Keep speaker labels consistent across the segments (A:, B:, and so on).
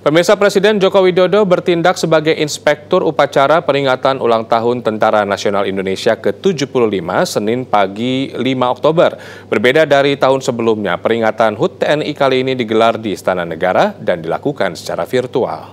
A: Pemirsa Presiden Joko Widodo bertindak sebagai inspektur upacara peringatan ulang tahun Tentara Nasional Indonesia ke-75 Senin pagi 5 Oktober. Berbeda dari tahun sebelumnya, peringatan HUT TNI kali ini digelar di Istana Negara dan dilakukan secara virtual.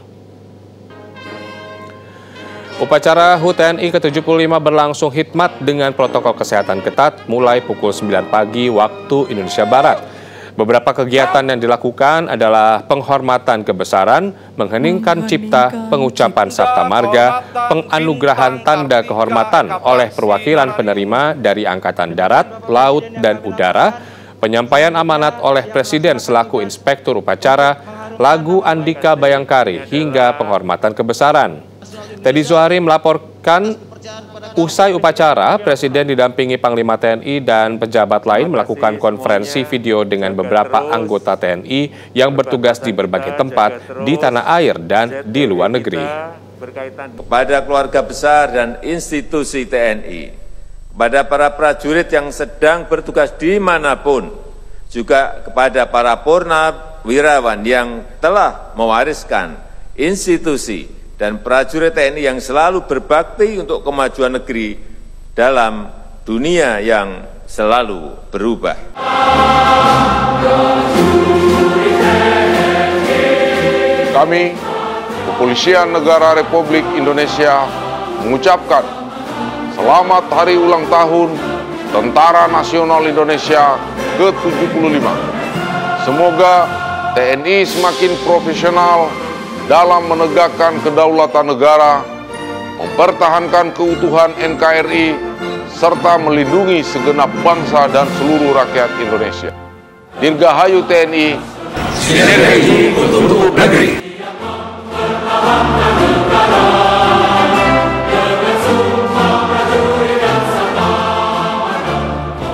A: Upacara HUT TNI ke-75 berlangsung hikmat dengan protokol kesehatan ketat mulai pukul 9 pagi waktu Indonesia Barat. Beberapa kegiatan yang dilakukan adalah penghormatan kebesaran, mengheningkan cipta, pengucapan sabta marga, penganugerahan tanda kehormatan oleh perwakilan penerima dari Angkatan Darat, Laut, dan Udara, penyampaian amanat oleh Presiden selaku Inspektur Upacara, lagu Andika Bayangkari, hingga penghormatan kebesaran. Teddy Zuhari melaporkan Usai upacara, Presiden didampingi Panglima TNI dan pejabat lain melakukan konferensi video dengan beberapa anggota TNI yang bertugas di berbagai tempat di tanah air dan di luar negeri.
B: Kepada keluarga besar dan institusi TNI, kepada para prajurit yang sedang bertugas di mana pun, juga kepada para purnawirawan yang telah mewariskan institusi dan prajurit TNI yang selalu berbakti untuk kemajuan negeri dalam dunia yang selalu berubah.
C: Kami, Kepolisian Negara Republik Indonesia, mengucapkan selamat hari ulang tahun Tentara Nasional Indonesia ke-75. Semoga TNI semakin profesional dalam menegakkan kedaulatan negara, mempertahankan keutuhan NKRI, serta melindungi segenap bangsa dan seluruh rakyat Indonesia. Dirgahayu TNI, sinergi untuk negeri.